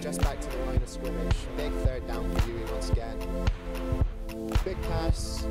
just back to the line of scrimmage. Big third down for Huey once again. Big pass,